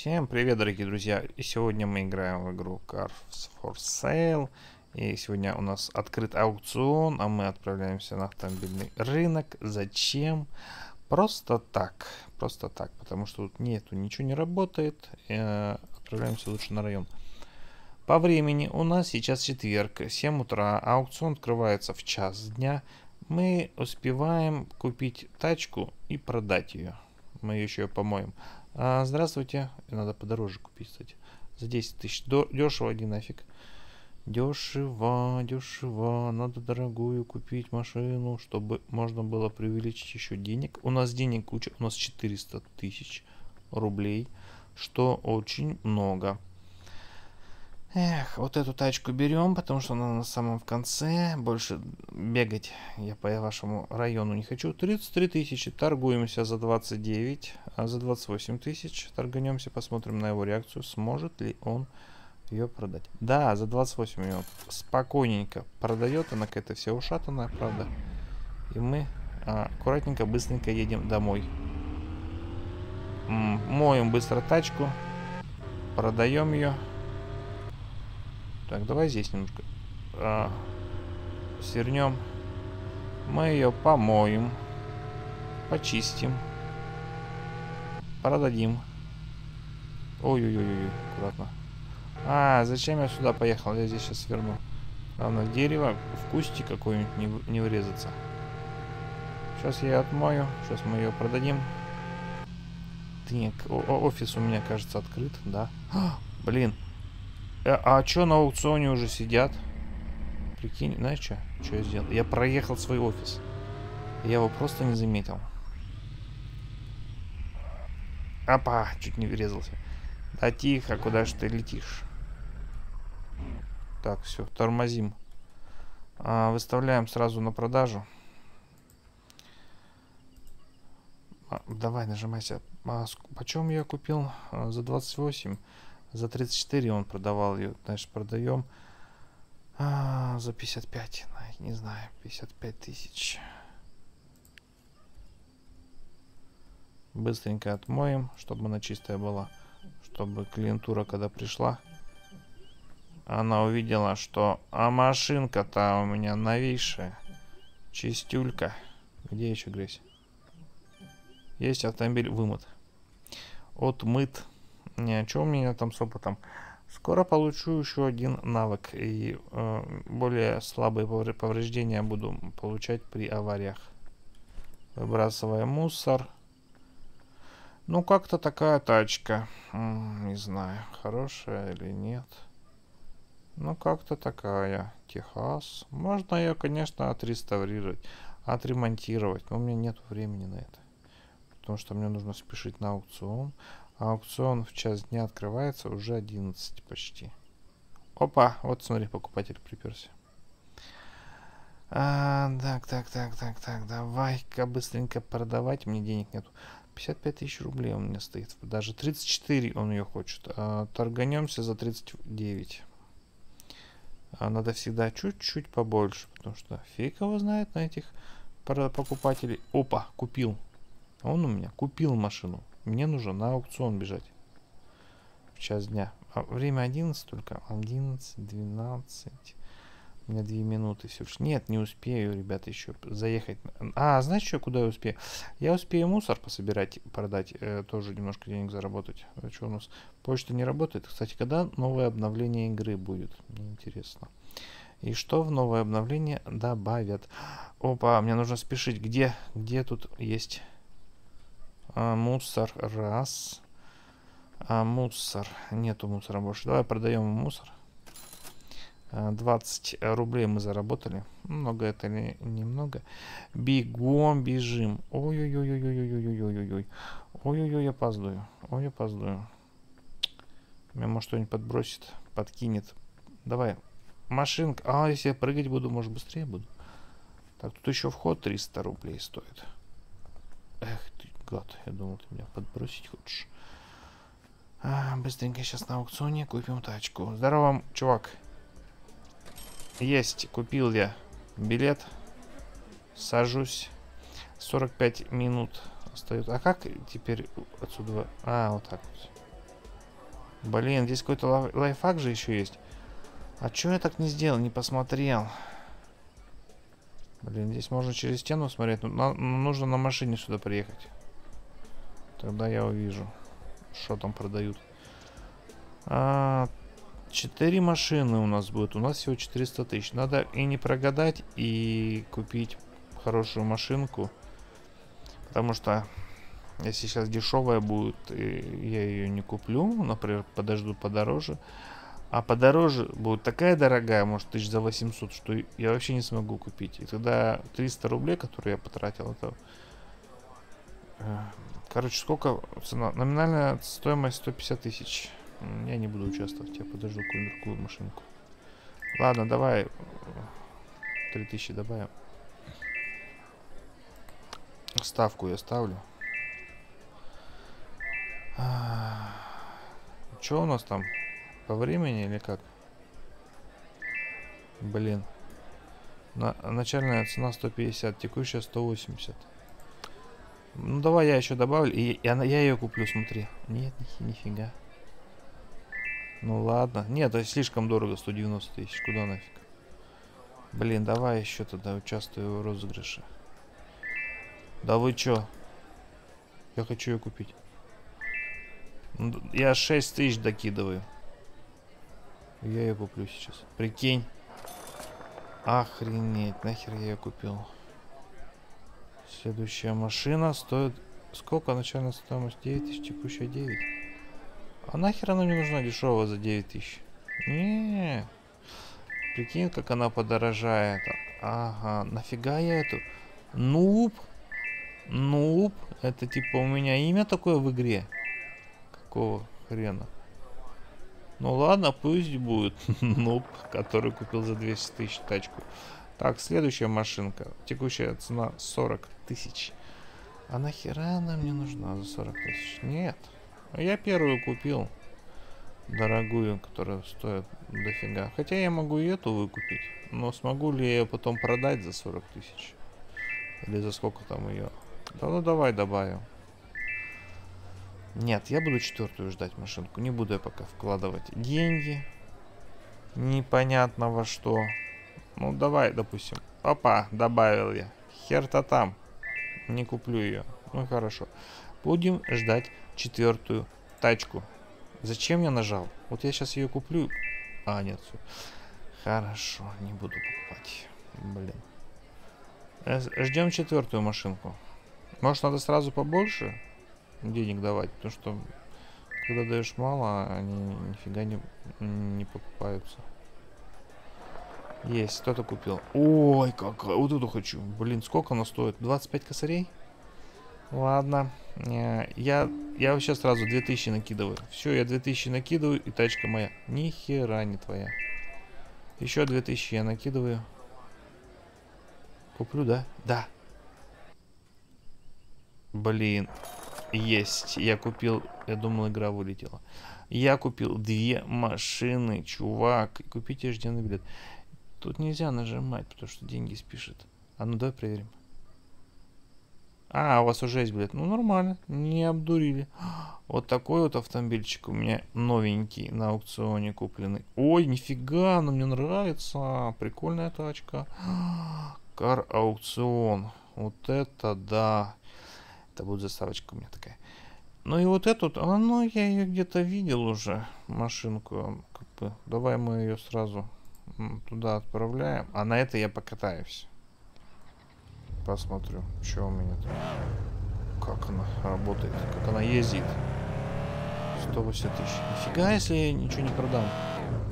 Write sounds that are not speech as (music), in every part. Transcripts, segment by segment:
Всем привет, дорогие друзья! И сегодня мы играем в игру Cars for Sale. И сегодня у нас открыт аукцион, а мы отправляемся на автомобильный рынок. Зачем? Просто так. Просто так. Потому что тут нету, ничего не работает. Э, отправляемся лучше на район. По времени у нас сейчас четверг, 7 утра. Аукцион открывается в час дня. Мы успеваем купить тачку и продать ее. Мы ее еще помоем. А, здравствуйте. Надо подороже купить, кстати. За 10 тысяч. Дешево, не нафиг. Дешево, дешево. Надо дорогую купить машину, чтобы можно было привеличить еще денег. У нас денег куча. У нас 400 тысяч рублей, что очень много. Эх, вот эту тачку берем, потому что она на самом конце. Больше бегать я по вашему району не хочу. 33 тысячи. Торгуемся за 29, а за 28 тысяч. Торганемся, посмотрим на его реакцию. Сможет ли он ее продать. Да, за 28 минут. Спокойненько продает. Она какая-то вся ушатанная, правда. И мы а, аккуратненько, быстренько едем домой. Моем быстро тачку. Продаем ее. Так, давай здесь немножко а, свернем. Мы ее помоем, почистим, продадим. Ой-ой-ой, аккуратно. А, зачем я сюда поехал? Я здесь сейчас сверну. Главное, дерево в кусте какой-нибудь не, не врезаться. Сейчас я ее отмою. Сейчас мы ее продадим. Так, офис у меня, кажется, открыт, да. А, (gasps) блин, а, а что на аукционе уже сидят? Прикинь, знаешь что? Что я сделал? Я проехал свой офис. Я его просто не заметил. Опа, чуть не врезался. Да тихо, куда же ты летишь? Так, все, тормозим. А, выставляем сразу на продажу. А, давай, нажимайся. А, почем я купил? А, за 28. За 34 он продавал ее. Значит, продаем а, за 55. Не знаю, 55 тысяч. Быстренько отмоем, чтобы она чистая была. Чтобы клиентура, когда пришла, она увидела, что а машинка-то у меня новейшая. Чистюлька. Где еще грязь? Есть автомобиль вымыт. Отмыт. Что у меня там с опытом? Скоро получу еще один навык и э, более слабые повреждения буду получать при авариях. Выбрасывая мусор. Ну, как-то такая тачка. Не знаю, хорошая или нет. Ну, как-то такая. Техас. Можно ее, конечно, отреставрировать, отремонтировать. Но у меня нет времени на это. Потому что мне нужно спешить на аукцион. Аукцион в час дня открывается уже 11 почти. Опа, вот смотри, покупатель приперся. А, так, так, так, так, так, давай-ка быстренько продавать, мне денег нету. 55 тысяч рублей у меня стоит Даже 34 он ее хочет. А, торганемся за 39. А, надо всегда чуть-чуть побольше, потому что фиг его знает на этих покупателей. Опа, купил. Он у меня купил машину. Мне нужно на аукцион бежать. В час дня. А время 11 только. 11, 12. У меня 2 минуты все. Нет, не успею, ребята, еще заехать. А, знаешь что, куда я успею? Я успею мусор пособирать, продать, э, тоже немножко денег заработать. А что у нас? Почта не работает. Кстати, когда новое обновление игры будет? Мне интересно. И что в новое обновление добавят? Опа, мне нужно спешить. Где? Где тут есть а, мусор. Раз. А, мусор. Нету мусора больше. Давай продаем мусор. 20 а, рублей мы заработали. Много это или немного? Бегом бежим. Ой-ой-ой-ой-ой-ой-ой-ой-ой. Ой-ой-ой, опаздываю. Ой, опаздываю. Меня может что-нибудь подбросит, подкинет. Давай. Машинка. А, если я прыгать буду, может быстрее буду. Так, тут еще вход 300 рублей стоит. Эх ты, гад. Я думал, ты меня подбросить хочешь. А, быстренько сейчас на аукционе купим тачку. Здорово, чувак. Есть, купил я билет. Сажусь. 45 минут остается. А как теперь отсюда... А, вот так вот. Блин, здесь какой-то лайфхак же еще есть. А что я так не сделал, не посмотрел? Блин, здесь можно через стену смотреть. Но нужно на машине сюда приехать. Тогда я увижу, что там продают. А, четыре машины у нас будет. У нас всего 400 тысяч. Надо и не прогадать, и купить хорошую машинку. Потому что если сейчас дешевая будет, я ее не куплю. Например, подожду подороже. А подороже будет такая дорогая, может, тысяч за 800, что я вообще не смогу купить. И тогда 300 рублей, которые я потратил, это... Э, короче, сколько цена? Номинальная стоимость 150 тысяч. Я не буду участвовать, я подожду другую машинку. Ладно, давай 3000 добавим. Ставку я ставлю. Что у нас там? По времени или как? Блин. На, начальная цена 150, текущая 180. Ну давай я еще добавлю. И, и она, я ее куплю, смотри. Нет, ни, нифига. Ну ладно. Нет, это слишком дорого, 190 тысяч. Куда нафиг? Блин, давай еще тогда участвую в розыгрыше. Да вы чё? Я хочу ее купить. Ну, я 6 тысяч докидываю. Я ее куплю сейчас. Прикинь. Охренеть, нахер я ее купил. Следующая машина стоит... Сколько начальная стоимость? 9 тысяч, текущая 9. А нахер она мне нужна дешевая за 9 тысяч? Не. Прикинь, как она подорожает. Ага, нафига я эту? Нуб? Нуб? Это типа у меня имя такое в игре? Какого хрена? Ну ладно, пусть будет (laughs) нуб, который купил за 200 тысяч тачку. Так, следующая машинка. Текущая цена 40 тысяч. А нахера она мне нужна за 40 тысяч? Нет. Я первую купил. Дорогую, которая стоит дофига. Хотя я могу и эту выкупить. Но смогу ли я ее потом продать за 40 тысяч? Или за сколько там ее? Да ну давай добавим. Нет, я буду четвертую ждать машинку. Не буду я пока вкладывать деньги. Непонятно во что. Ну, давай, допустим. Опа, добавил я. Хер-то там. Не куплю ее. Ну, хорошо. Будем ждать четвертую тачку. Зачем я нажал? Вот я сейчас ее куплю. А, нет, все. Хорошо, не буду покупать. Блин. Э, Ждем четвертую машинку. Может, надо сразу побольше? денег давать, потому что когда даешь мало, они нифига не, не покупаются. Есть, кто-то купил. Ой, какая, вот эту хочу. Блин, сколько она стоит? 25 косарей? Ладно. Э, я, я сейчас сразу 2000 накидываю. Все, я 2000 накидываю, и тачка моя. Ни хера не твоя. Еще 2000 я накидываю. Куплю, да? Да. Блин. Есть. Я купил... Я думал, игра вылетела. Я купил две машины, чувак. Купите ежедневный билет. Тут нельзя нажимать, потому что деньги спишет. А ну давай проверим. А, у вас уже есть билет. Ну, нормально. Не обдурили. (gasps) Вот такой вот автомобильчик у меня новенький на аукционе купленный. Ой, нифига, она мне нравится. Прикольная тачка. (gasps) Кар аукцион. Вот это да. Это будет заставочка у меня такая. Ну и вот эту, а, ну я ее где-то видел уже, машинку. Как бы, давай мы ее сразу туда отправляем. А на это я покатаюсь. Посмотрю, что у меня там. Как она работает, как она ездит. 180 тысяч. Нифига, если я ничего не продам.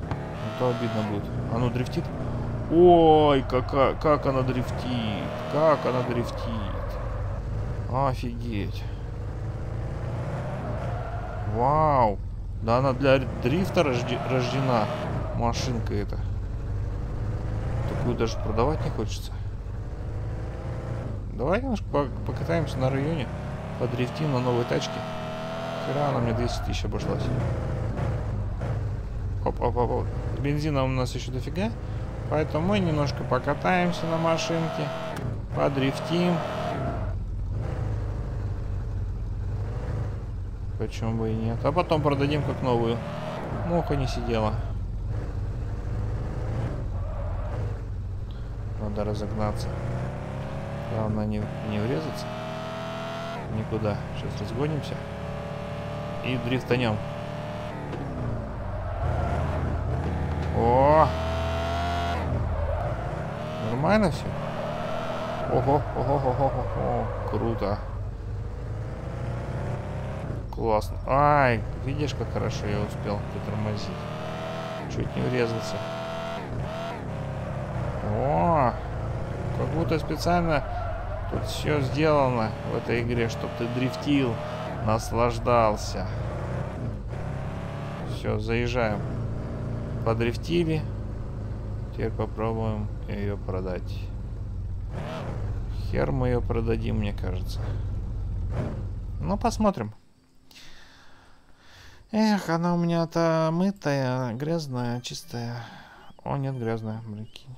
Ну, то обидно будет. Оно дрифтит? Ой, как, как она дрифтит. Как она дрифтит. Офигеть. Вау. Да она для дрифта рожде рождена. Машинка эта. Такую даже продавать не хочется. Давай немножко покатаемся на районе. Подрифтим на новой тачке. Хера она мне 200 тысяч обошлась. Оп, оп, оп, оп. Бензина у нас еще дофига. Поэтому мы немножко покатаемся на машинке. Подрифтим. Почему бы и нет? А потом продадим как новую. Муха не сидела. Надо разогнаться. Главное не, не врезаться. Никуда. Сейчас разгонимся. И дрифтанем. О! Нормально все? Ого, ого, ого, ого. Круто. Классно. Ай, видишь, как хорошо я успел притормозить. Чуть не врезался. О, как будто специально тут все сделано в этой игре, чтобы ты дрифтил, наслаждался. Все, заезжаем. Подрифтили. Теперь попробуем ее продать. Хер мы ее продадим, мне кажется. Ну, посмотрим. Эх, она у меня-то мытая, грязная, чистая. О, нет, грязная, прикинь.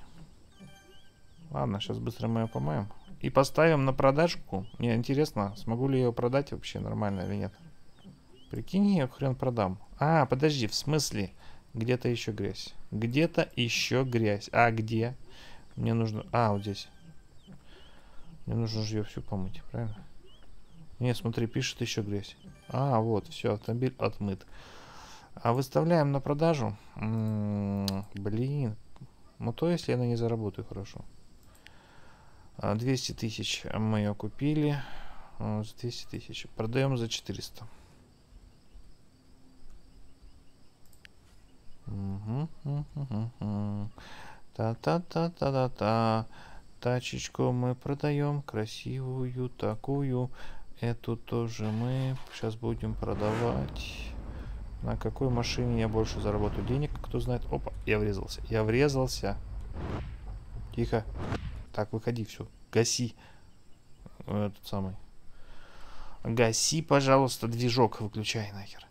Ладно, сейчас быстро мы ее помоем. И поставим на продажку. Мне интересно, смогу ли ее продать вообще нормально или нет. Прикинь, я хрен продам. А, подожди, в смысле? Где-то еще грязь. Где-то еще грязь. А, где? Мне нужно... А, вот здесь. Мне нужно же ее всю помыть, правильно? Нет, смотри, пишет еще грязь. А, вот, все, автомобиль отмыт. А выставляем на продажу. М -м, блин. Ну, то если я на ней заработаю хорошо. 200 а, тысяч мы ее купили. А, за 200 тысяч. Продаем за 400. Та-та-та-та-та-та. Тачечку мы продаем. Красивую такую. Эту тоже мы сейчас будем продавать. На какой машине я больше заработаю денег? Кто знает? Опа, я врезался. Я врезался. Тихо. Так, выходи, все. Гаси. Этот самый. Гаси, пожалуйста, движок. Выключай нахер.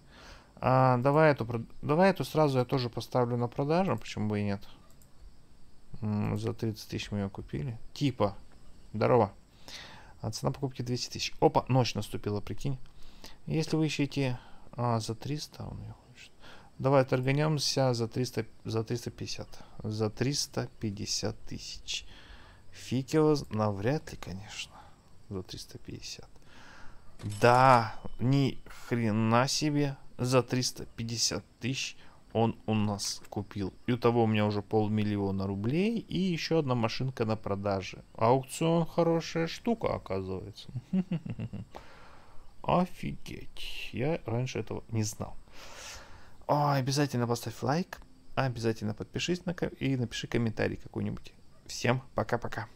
А, давай эту, давай эту сразу я тоже поставлю на продажу. Почему бы и нет? За 30 тысяч мы ее купили. Типа. Здорово. А цена покупки 200 тысяч. Опа, ночь наступила, прикинь. Если вы ищете а, за 300, он ее хочет. Давай торганемся за 300, за 350. За 350 тысяч. Фиг его, навряд ли, конечно. За 350. Да, ни хрена себе. За 350 тысяч он у нас купил. И у того у меня уже полмиллиона рублей и еще одна машинка на продаже. Аукцион хорошая штука, оказывается. (laughs) Офигеть. Я раньше этого не знал. О, обязательно поставь лайк. Обязательно подпишись на и напиши комментарий какой-нибудь. Всем пока-пока.